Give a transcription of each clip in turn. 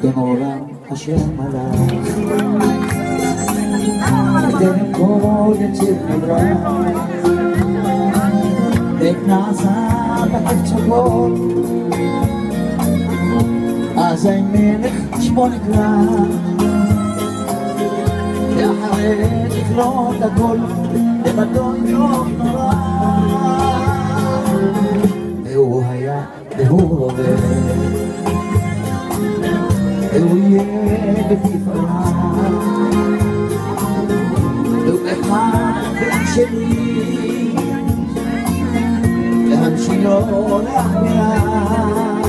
אדון עולם אשר מלך בטרם כל יציר נברא עת נעשה בקצוות אזי מלך שמו נקרא ואחרי לכלות הכל לבדו יום נורא והוא היה והוא הווה وياك في فرح دوبك معاك شديد همشي لون احمر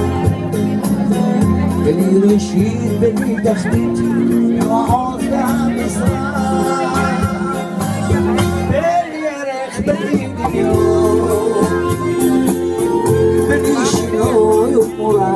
بني رشيد بني دخلتي وعود عم بصراحة بني ريخ بني ديون بني شنو يمرا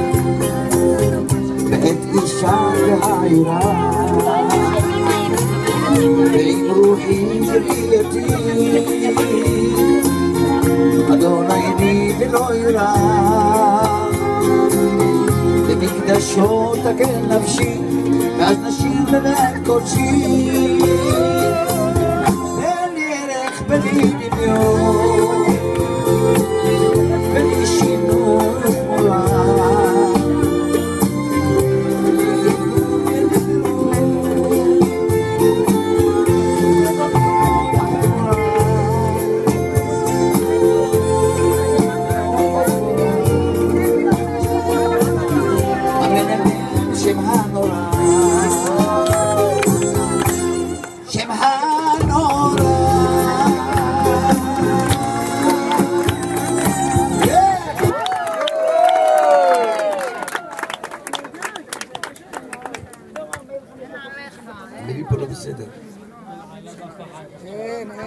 ועם רוחי בראייתי אדוני ירא במקדשו תגן נפשי ואז נשיר בבית קודשי אני מפה לא בסדר. כן, אה.